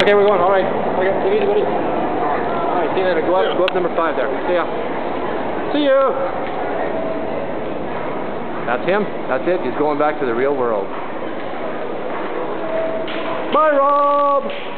Okay, we're going. All right. Okay, take it easy, buddy. All right, see you later. Go up, go up number five there. See ya. See you. That's him. That's it. He's going back to the real world. Bye, Rob.